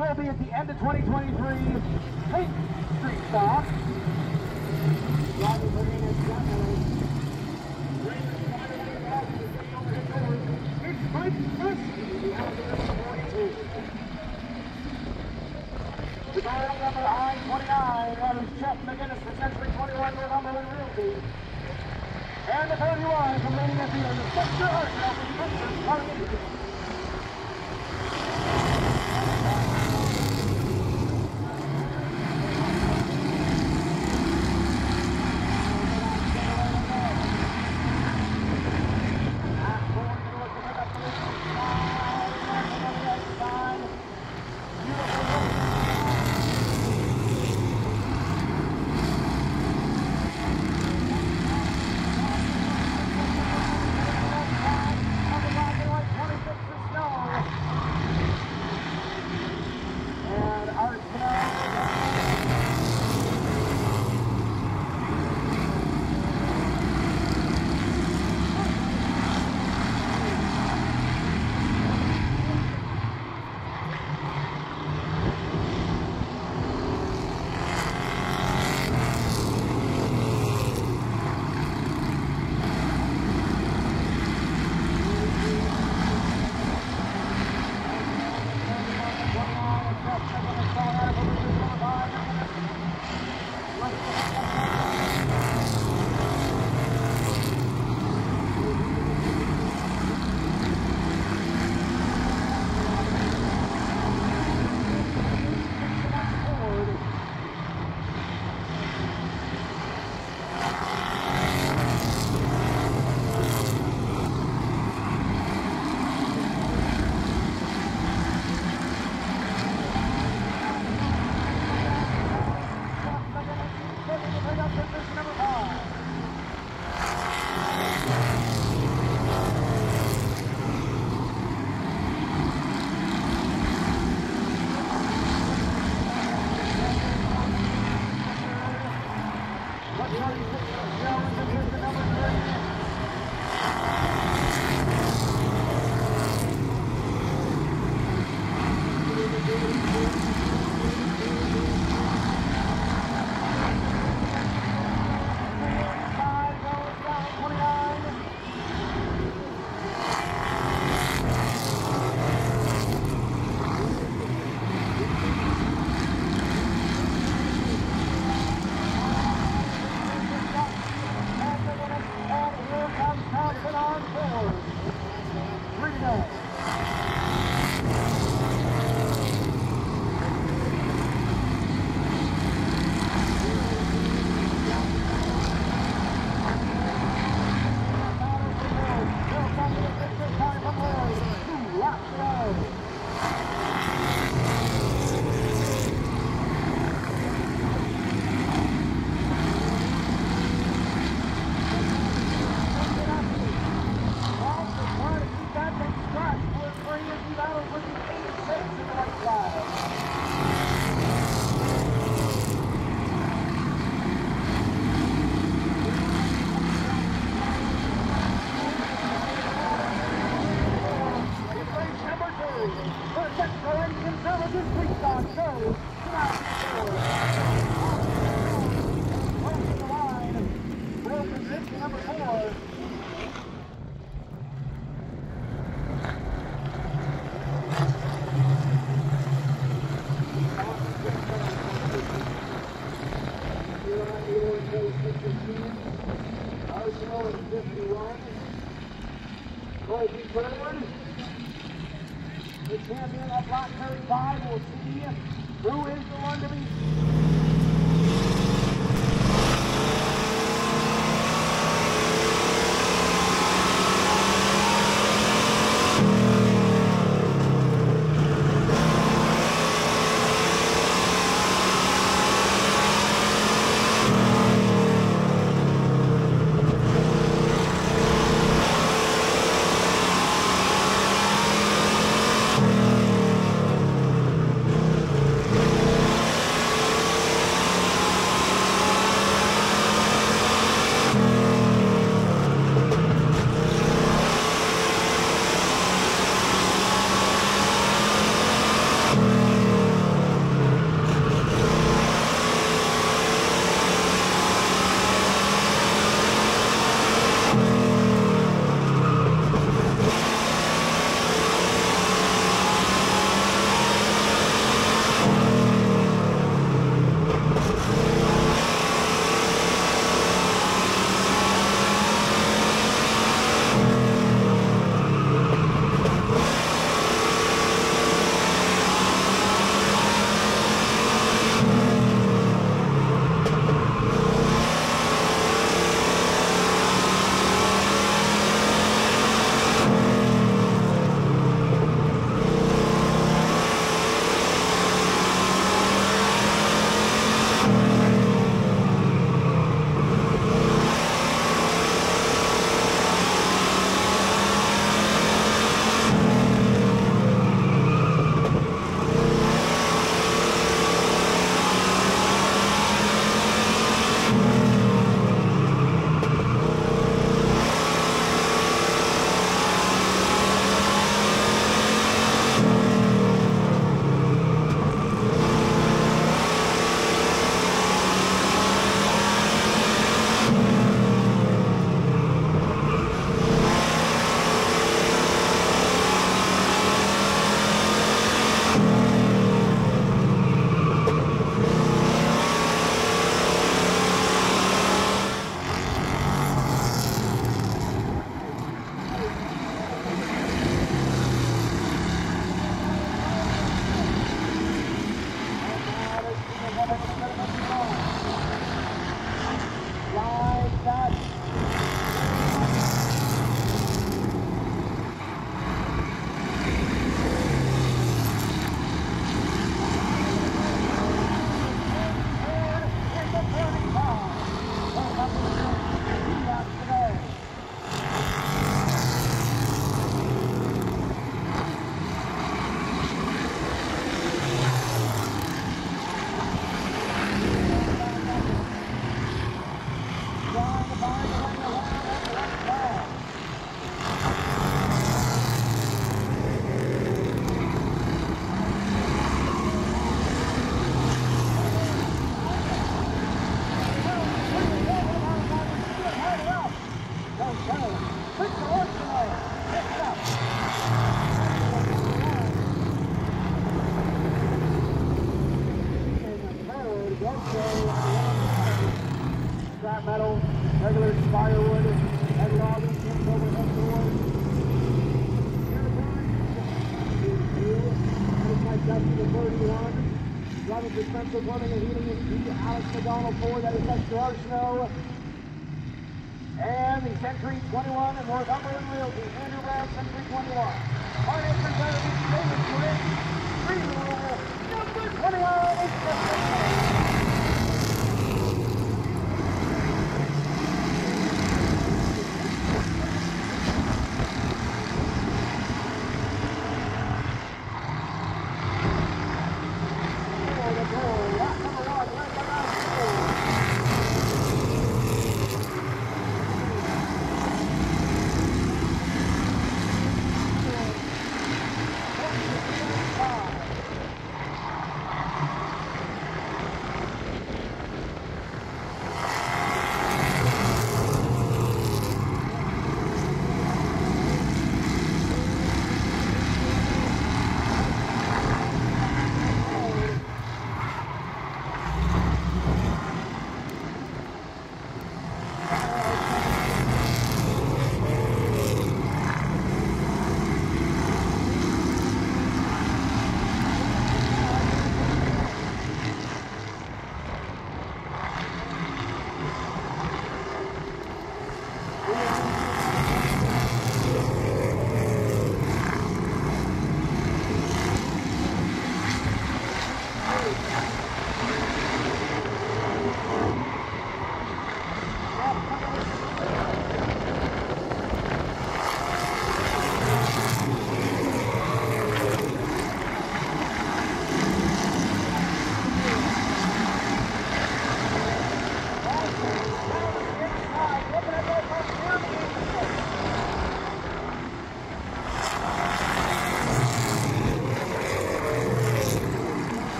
will be at the end of 2023, the champion of Black Curry 5 will see who is the one to beat. Defensive running and heating is D. Alex McDonald Ford, that is Dexter Arsenault. And the Century 21 and Northumberland Realty, Andrew Brown, Century 21. Our next David Corinne, three number 21.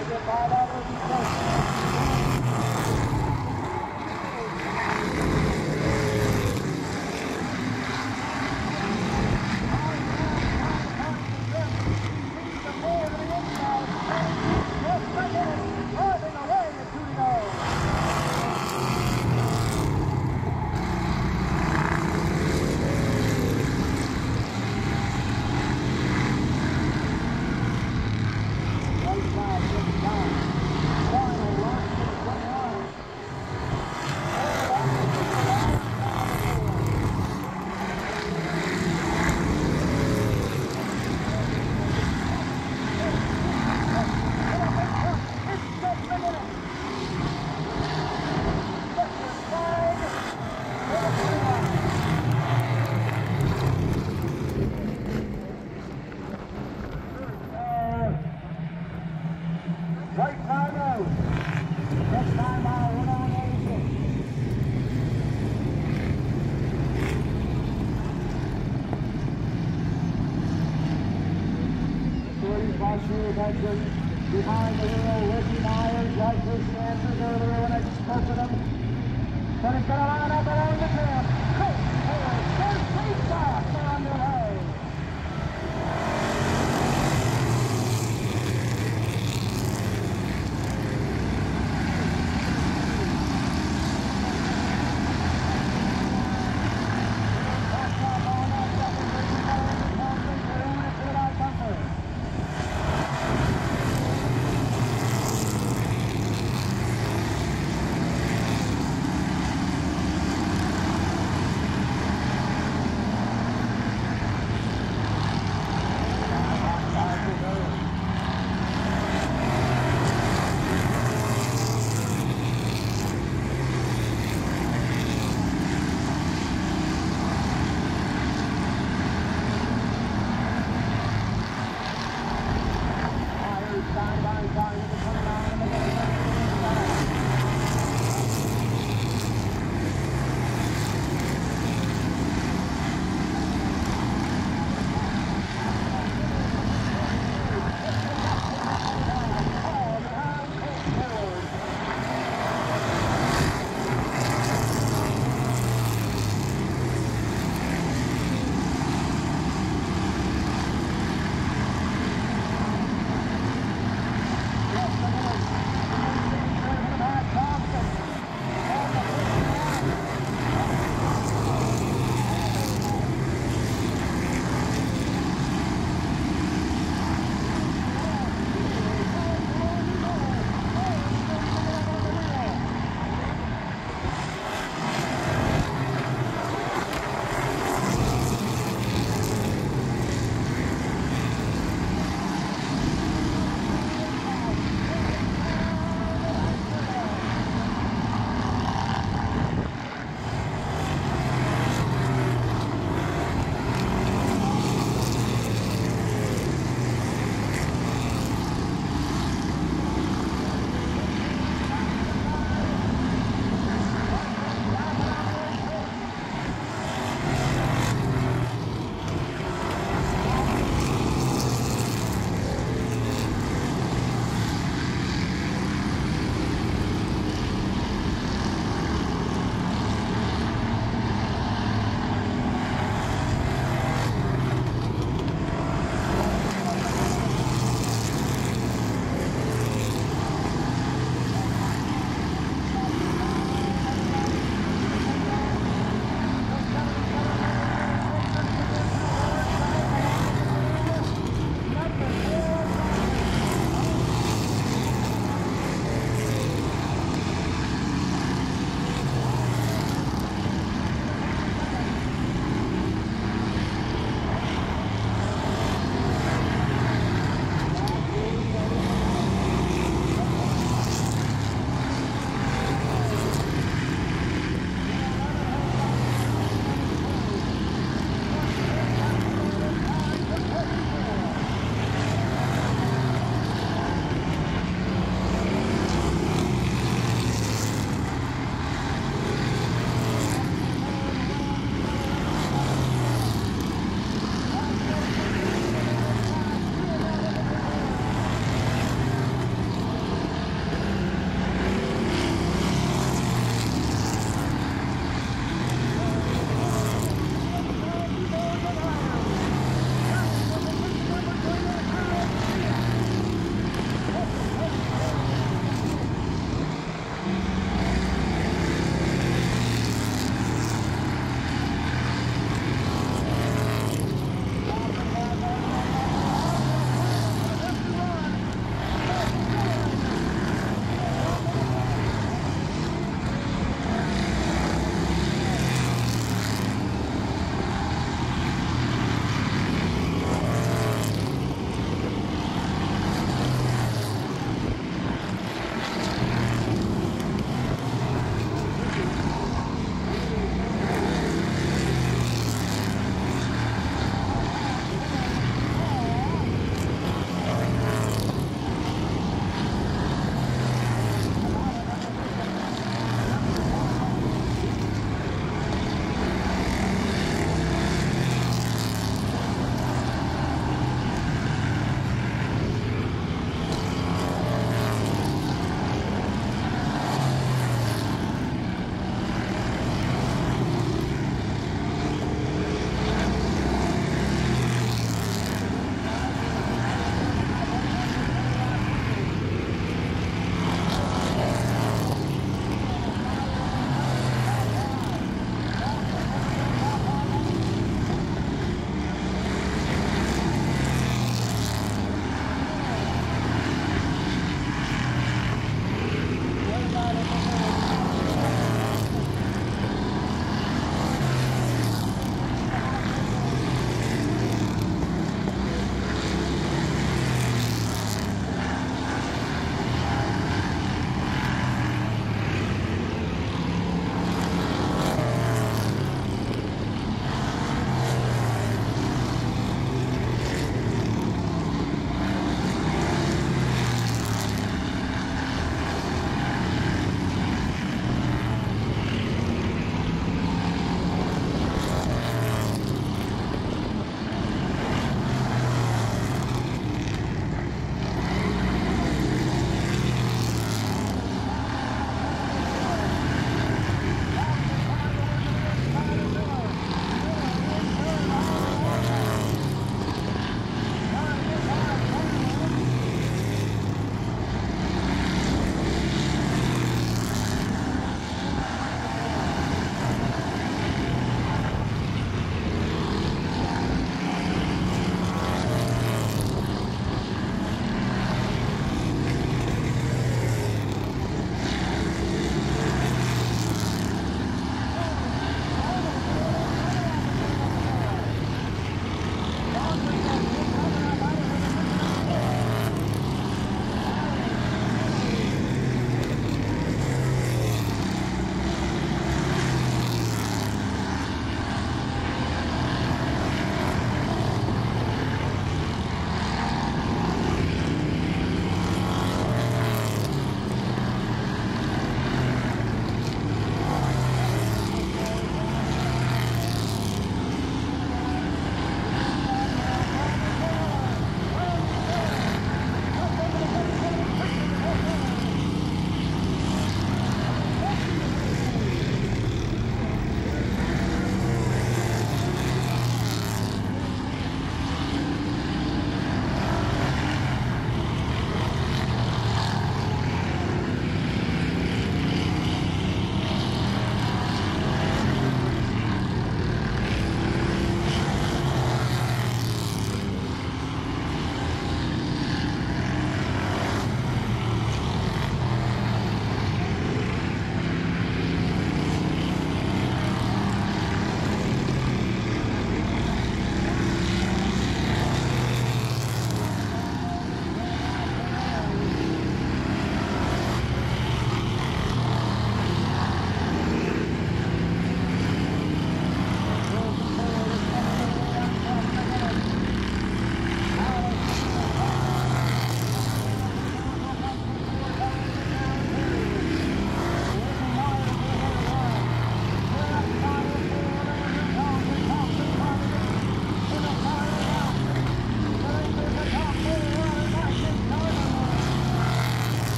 Vai levar Right time out. Next time out, we're going 86. Authorities by Sue Benson.